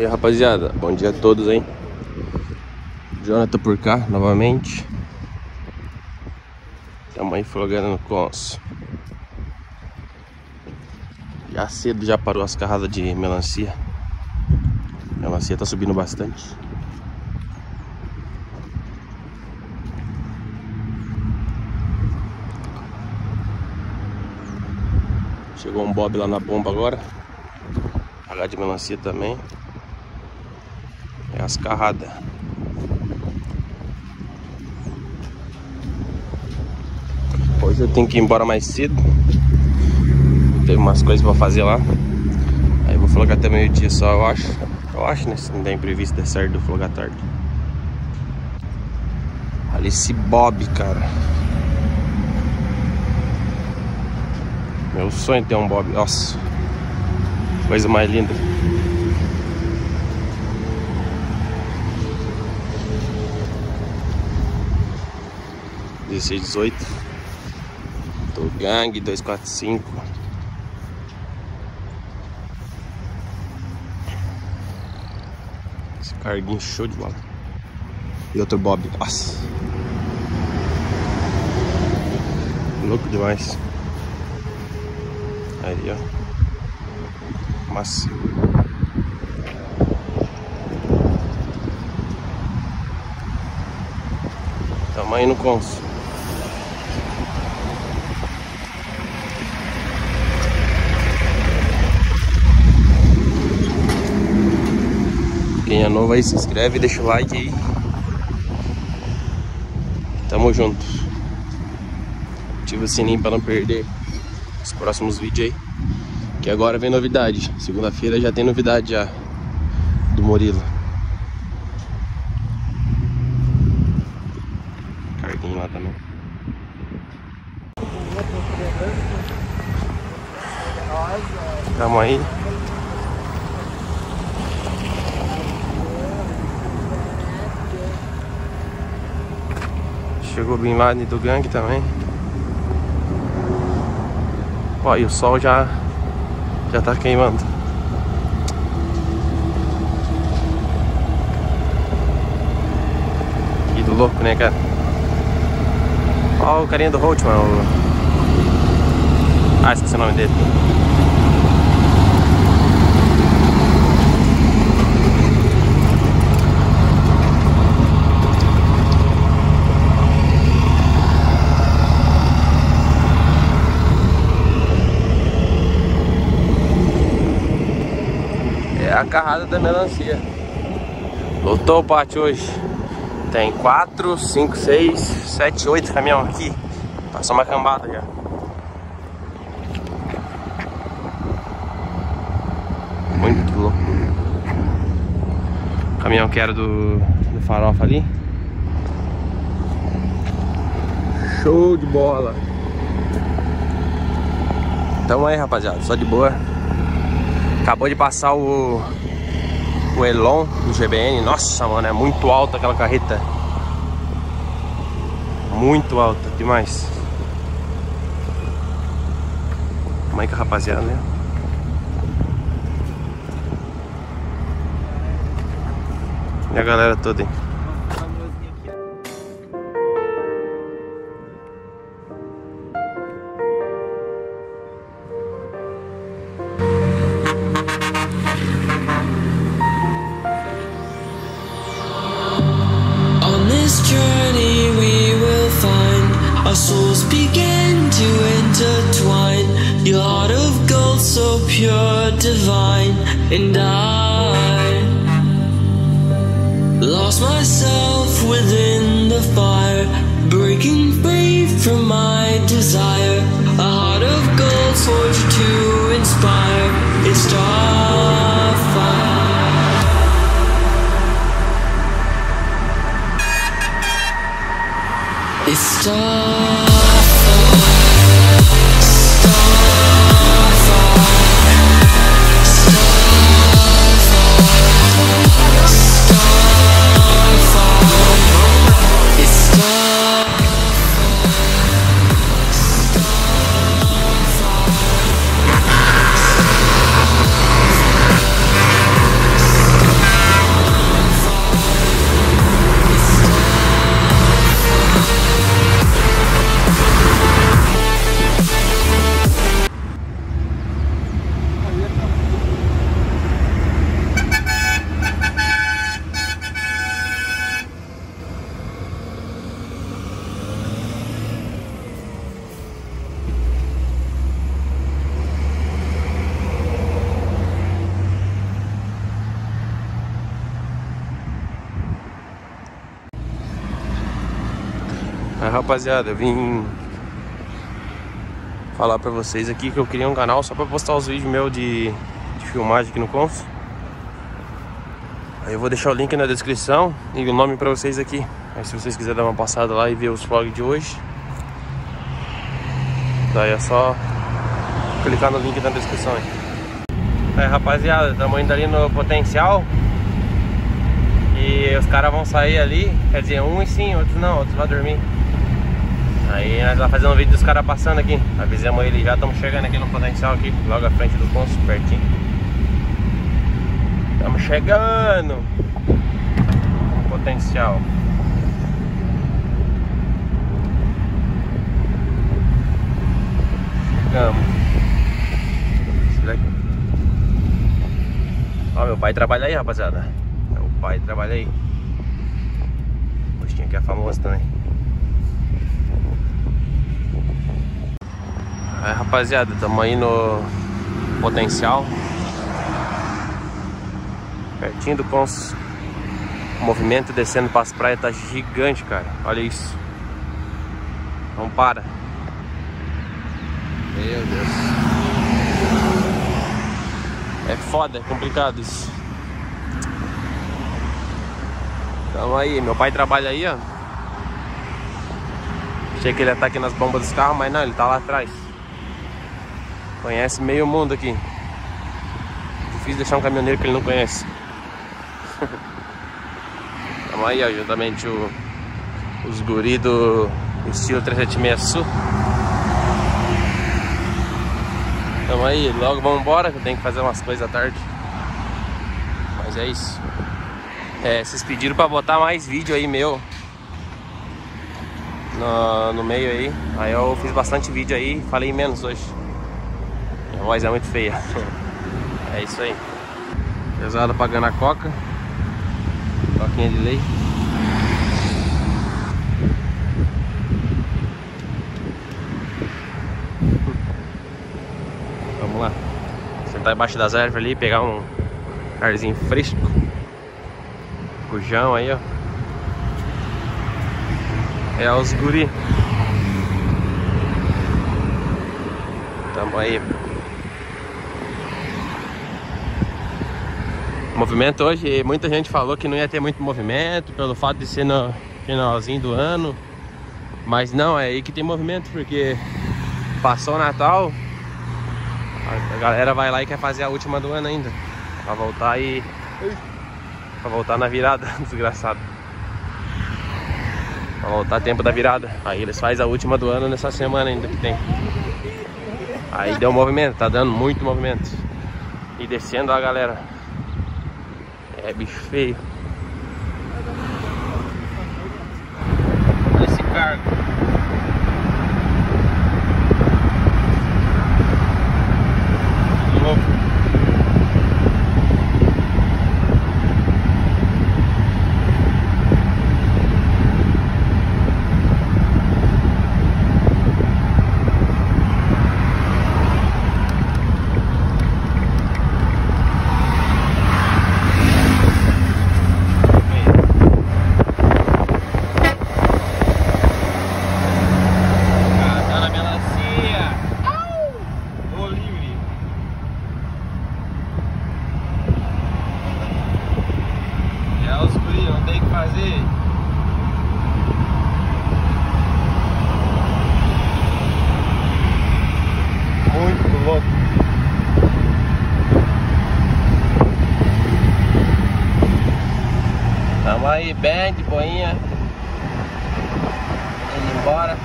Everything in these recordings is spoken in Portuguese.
E aí, rapaziada, bom dia a todos, hein? Jonathan por cá, novamente. Tamo aí flogando no Conso Já cedo já parou as carradas de melancia. A melancia tá subindo bastante. Chegou um bob lá na bomba agora. Pagar de melancia também as carradas. Hoje eu tenho que ir embora mais cedo. Tem umas coisas pra fazer lá. Aí vou flogar até meio-dia só, eu acho. Eu acho, né? Se não der imprevisto, der certo eu flogar tarde. Olha esse Bob, cara. Meu sonho é ter um Bob. Nossa. Coisa mais linda. 16, 18 Do Gang 245 Esse carguinho show de bola. E outro Bob, nossa. Louco demais. Aí, ó. Massa Tamanho no consumo Quem é novo aí se inscreve, deixa o like aí. Tamo junto. Ativa o sininho pra não perder os próximos vídeos aí. Que agora vem novidade. Segunda-feira já tem novidade já. Do Murilo. Carguinho lá também. Tamo aí. Chegou o Bin Laden do gangue também. Ó, e o sol já já tá queimando. Que louco, né, cara? Ó o carinha do Holtman. O... Ah, esqueci o nome dele. A carrada da melancia. Lotou o pátio hoje. Tem 4, 5, 6, 7, 8 caminhão aqui. Passou uma cambada já. Muito louco. O caminhão que era do, do farofa ali. Show de bola. Tamo aí, rapaziada. Só de boa. Acabou de passar o, o Elon do GBN. Nossa, mano, é muito alta aquela carreta. Muito alta, demais. Como é que rapaziada, né? E a galera toda, hein? Your heart of gold so pure, divine And I Lost myself within the fire Breaking free from my desire. A heart of gold forged to inspire Rapaziada, eu vim falar pra vocês aqui que eu queria um canal só pra postar os vídeos meus de, de filmagem aqui no Conf. Aí eu vou deixar o link na descrição e o nome pra vocês aqui. Aí se vocês quiserem dar uma passada lá e ver os vlogs de hoje, daí é só clicar no link na descrição aí. Rapaziada, estamos indo ali no potencial E os caras vão sair ali Quer dizer, uns sim, outros não, outros vão dormir Aí nós vamos fazer um vídeo dos caras passando aqui Avisamos ele já, estamos chegando aqui no potencial aqui Logo à frente do ponto, pertinho Estamos chegando Potencial Chegamos Ó, meu pai trabalha aí, rapaziada. Meu pai trabalha aí. Postinho que é famoso também. Aí, rapaziada, tamo aí no potencial. Pertinho do Cons. O movimento descendo para as praias tá gigante, cara. Olha isso. Não para. Meu Deus. É foda, é complicado isso. Então aí, meu pai trabalha aí, ó. Achei que ele ia estar aqui nas bombas dos carros, mas não, ele tá lá atrás. Conhece meio mundo aqui. Difícil deixar um caminhoneiro que ele não conhece. Tamo aí, ó, juntamente o, os guri do estilo 376 Sul. Tamo aí, logo vamos embora, que eu tenho que fazer umas coisas à tarde. Mas é isso. É, vocês pediram pra botar mais vídeo aí meu no, no meio aí. Aí eu fiz bastante vídeo aí, falei menos hoje. Minha voz é muito feia. É isso aí. Pesada pagando a coca. Coquinha de leite. Sentar embaixo das árvores ali, pegar um arzinho fresco. Cujão aí, ó. É os guri. Tamo aí. Movimento hoje, muita gente falou que não ia ter muito movimento pelo fato de ser no finalzinho do ano. Mas não, é aí que tem movimento, porque passou o Natal, a galera vai lá e quer fazer a última do ano ainda. Pra voltar e. Pra voltar na virada, desgraçado. Pra voltar tempo da virada. Aí eles fazem a última do ano nessa semana ainda que tem. Aí deu movimento, tá dando muito movimento. E descendo a galera. É bicho feio. Esse cargo. Aí bem de boinha. Indo embora.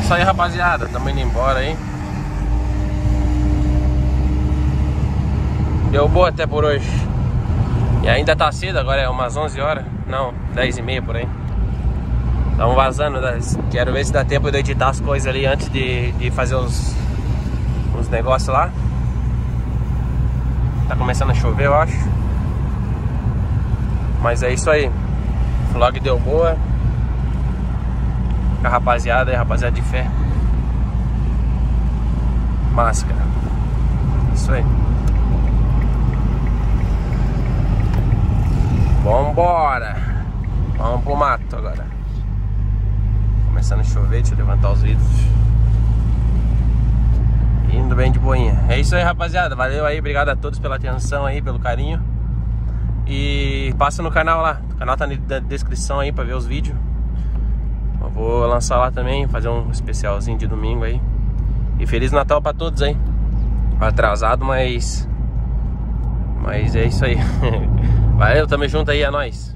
Isso aí rapaziada, tamo indo embora aí. Deu boa até por hoje. E ainda tá cedo, agora é umas 11 horas. Não, 10 e meia por aí. Estamos vazando. Né? Quero ver se dá tempo de editar as coisas ali antes de, de fazer os, os negócios lá. Tá começando a chover, eu acho. Mas é isso aí. Vlog deu boa. Com a rapaziada aí, rapaziada de fé. Máscara. Isso aí. Vambora! Vamos pro mato agora. Começando a chover, deixa eu levantar os vidros. Indo bem de boinha. É isso aí, rapaziada. Valeu aí, obrigado a todos pela atenção aí, pelo carinho. E passa no canal lá. O canal tá na descrição aí pra ver os vídeos. Eu vou lançar lá também, fazer um especialzinho de domingo aí. E Feliz Natal pra todos aí. Atrasado, mas. Mas é isso aí. Valeu, tamo junto aí, é nóis.